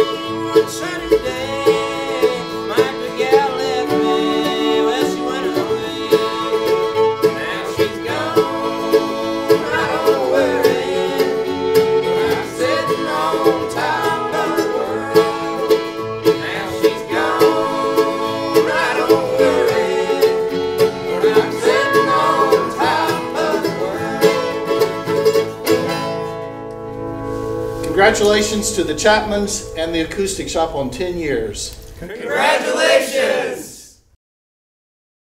on Saturday. Congratulations to the Chapmans and the Acoustic Shop on 10 years. Congratulations!